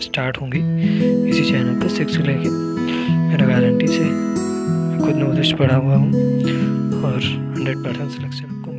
Start होंगी इसी channel पर सिक्स लेके। मेरा गारंटी से मैं खुद नोटिस पढ़ा हुआ हूँ और हंड्रेड परसेंट सिलेक्शन आपको